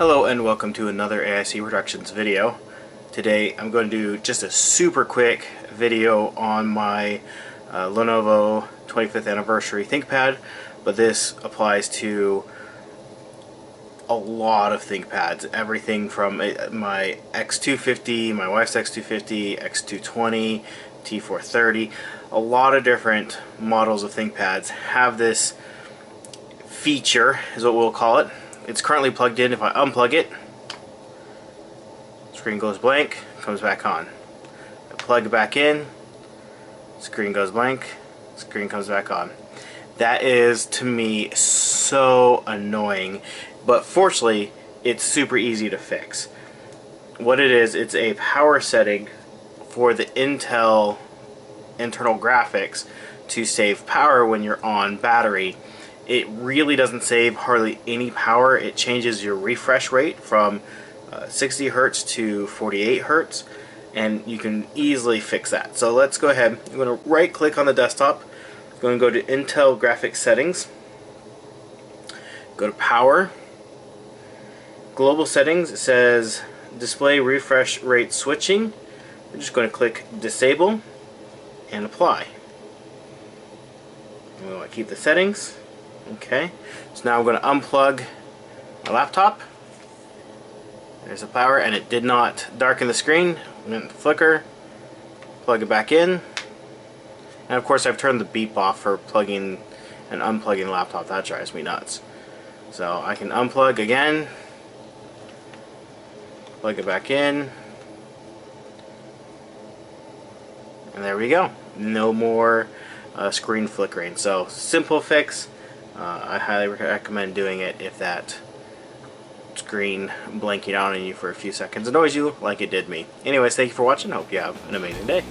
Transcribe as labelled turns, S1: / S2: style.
S1: Hello and welcome to another AIC Productions video. Today I'm going to do just a super quick video on my uh, Lenovo 25th anniversary ThinkPad, but this applies to a lot of ThinkPads. Everything from uh, my X250, my wife's X250, X220, T430, a lot of different models of ThinkPads have this feature, is what we'll call it, it's currently plugged in. If I unplug it, screen goes blank, comes back on. I plug it back in, screen goes blank, screen comes back on. That is, to me, so annoying. But fortunately, it's super easy to fix. What it is, it's a power setting for the Intel internal graphics to save power when you're on battery it really doesn't save hardly any power. It changes your refresh rate from uh, 60 hertz to 48 hertz and you can easily fix that. So let's go ahead. I'm going to right click on the desktop. I'm going to go to Intel graphics settings. Go to power. Global settings it says display refresh rate switching. I'm just going to click disable and apply. I'm going to keep the settings Okay, so now I'm going to unplug my laptop. There's the power, and it did not darken the screen. Going to flicker, plug it back in, and of course I've turned the beep off for plugging and unplugging the laptop. That drives me nuts. So I can unplug again, plug it back in, and there we go. No more uh, screen flickering. So simple fix. Uh, I highly recommend doing it if that screen blinking out on you for a few seconds annoys you like it did me. Anyways, thank you for watching. I hope you have an amazing day.